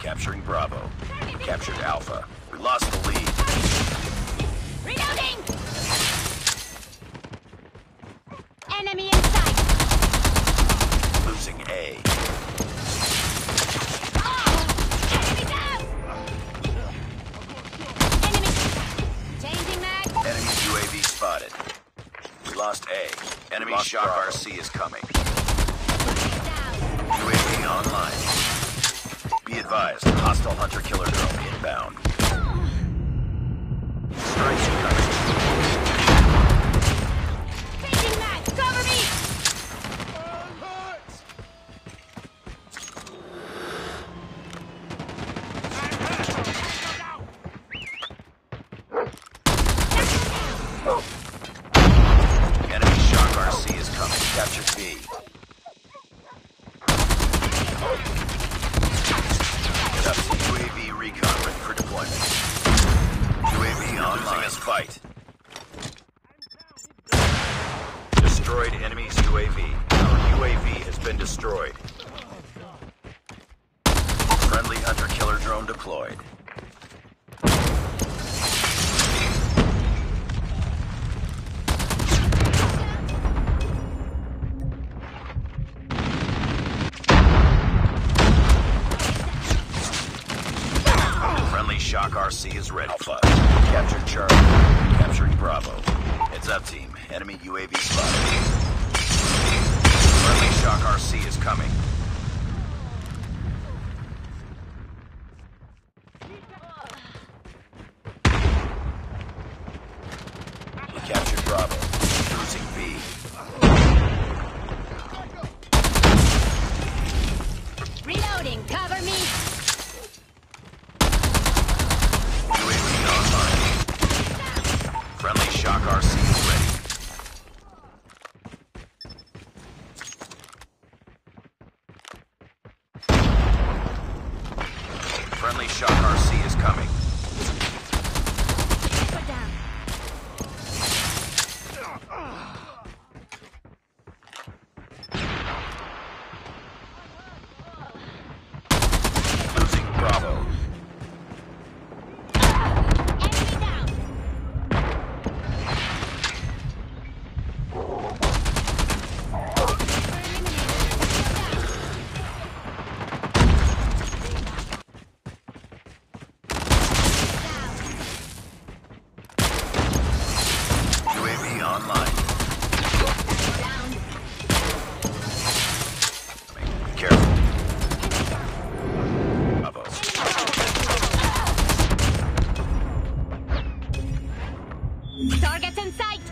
capturing Bravo. We captured Alpha. We lost the lead. Reloading! Enemy in sight! Losing A. Enemy down! Enemy... Changing mag! Enemy UAV spotted. We lost A. Enemy Shock RC is coming. UAV online. Advised, hostile hunter-killer drone inbound. Strikes incoming. Changing mag! Cover me! Enemy Shock RC is coming. Captured B. fight. Destroyed enemy's UAV. Our UAV has been destroyed. Friendly hunter-killer drone deployed. Shock RC is ready. Alpha. Captured Charlie. Capturing Bravo. Heads up, team. Enemy UAV spotted. Friendly Shock RC is coming. Captured Bravo. Losing B. Friendly Shock RC is coming. Targets in sight!